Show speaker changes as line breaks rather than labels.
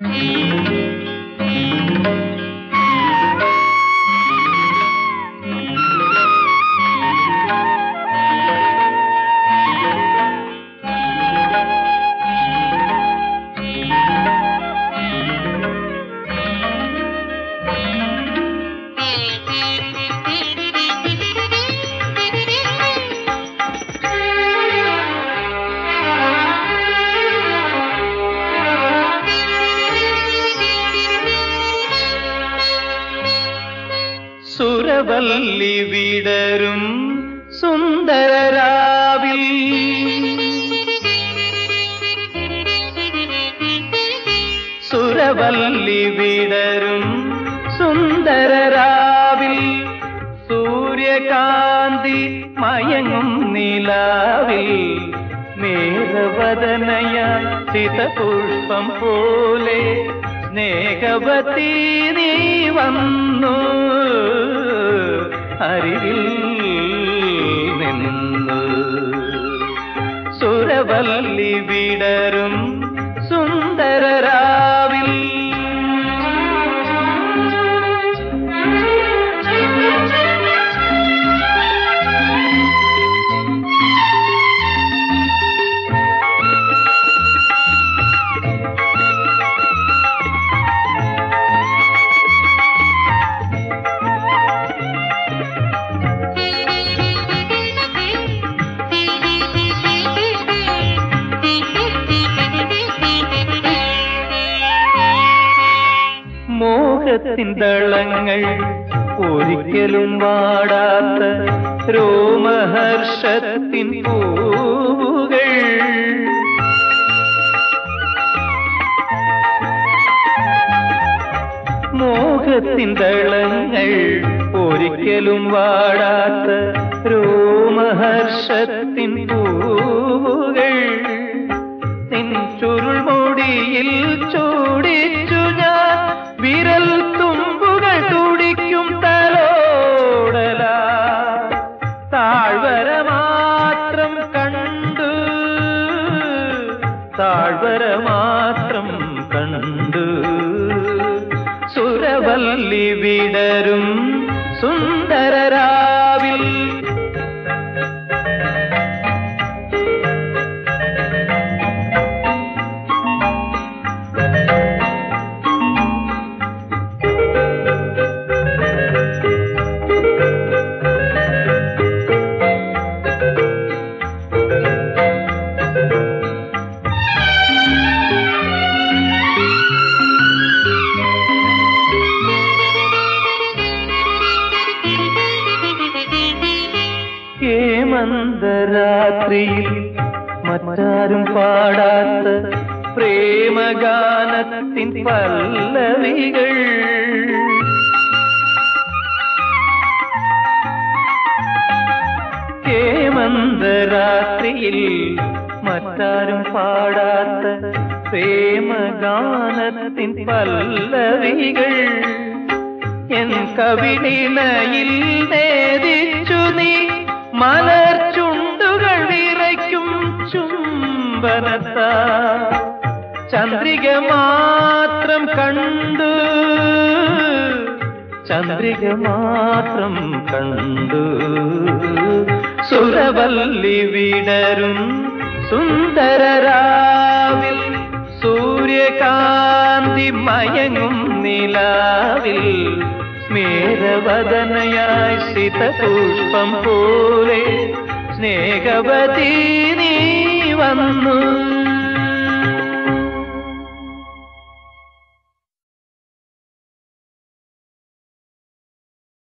Música സുരവല്ലി വിടരും സുന്ദരരാവിൽ. സുരവല്ലി വിടരും സുന്ദരരാവിൽ. സൂര്യകാന്തി മയങ്ങും നിലാവിൽ. മേഘവദനയ ചിതപുഷ്പം പോലെ സ്നേഹവതി നീ വന്നു. അരികിൽ നിന്ന്. സുരവല്ലി വിടരും മോഹത്തിൻ ദളങ്ങൾ ഒരിക്കലും വാടാത്ത രോമഹർഷത്തിൻ പൂവുകൾ. മോഹത്തിൻ ദളങ്ങൾ ഒരിക്കലും വാടാത്ത രോമഹർഷത്തിൻ പൂവുകൾ. താഴ്വര മാത്രം കണ്ടു സുരവല്ലി വിടരും സുന്ദരരാവിൽ ഹേമന്തരാത്രിയിൽ മറ്റാരും പാടാത്ത പ്രേമഗാനത്തിൻ പല്ലവികൾ. ഹേമന്തരാത്രിയിൽ മറ്റാരും പാടാത്ത പ്രേമഗാനത്തിൻ പല്ലവികൾ. എൻ കവിളിനയിൽ നേതിച്ചു നീ മലർ ചുണ്ടുകൾ വിറയ്ക്കും ചുംബനത്ത. ചന്ദ്രിക മാത്രം കണ്ടു. ചന്ദ്രിക മാത്രം കണ്ടു. സുരവല്ലി വിടരും സുന്ദരരാവിൽ. സൂര്യകാന്തി മയങ്ങും നിലാവിൽ. സ്മേരവദനയായി ശിതപുഷ്പം പോലെ സ്നേഹവതി നീ വന്നു.